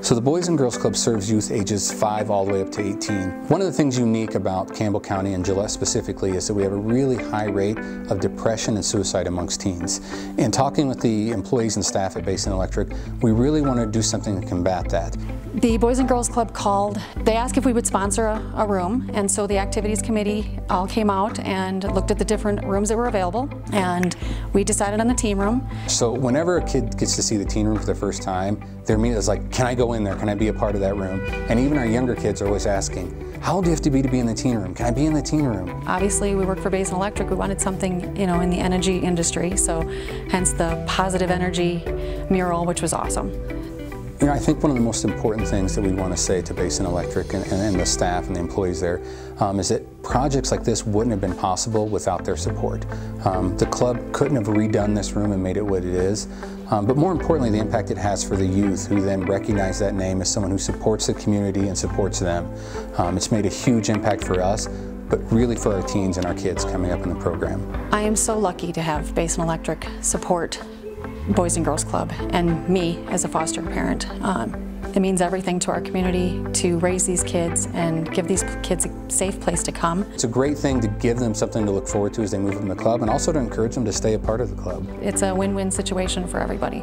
So the Boys and Girls Club serves youth ages 5 all the way up to 18. One of the things unique about Campbell County and Gillette specifically is that we have a really high rate of depression and suicide amongst teens. In talking with the employees and staff at Basin Electric, we really want to do something to combat that. The Boys and Girls Club called. They asked if we would sponsor a, a, room, and so the activities committee all came out and looked at the different rooms that were available, and we decided on the teen room. So whenever a kid gets to see the teen room for the first time, their immediately is like, can I go in there? Can I be a part of that room? And even our younger kids are always asking, how old do you have to be to be in the teen room? Can I be in the teen room? Obviously, we work for Basin Electric. We wanted something, you know, in the energy industry, so hence the positive energy mural, which was awesome. You know, I think one of the most important things that we want to say to Basin Electric and, and, and the staff and the employees there um, is that projects like this wouldn't have been possible without their support. Um, the club couldn't have redone this room and made it what it is, um, but more importantly, the impact it has for the youth who then recognize that name as someone who supports the community and supports them. Um, it's made a huge impact for us, but really for our teens and our kids coming up in the program. I am so lucky to have Basin Electric support Boys and Girls Club and me as a foster parent. Um, it means everything to our community to raise these kids and give these kids a safe place to come. It's a great thing to give them something to look forward to as they move in the club and also to encourage them to stay a part of the club. It's a win-win situation for everybody.